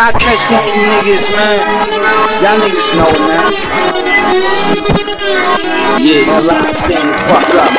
I catch them niggas, man. Y'all niggas know, man. Yeah, no lie, stand the fuck up.